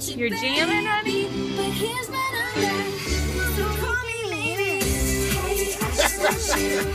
You're jamming,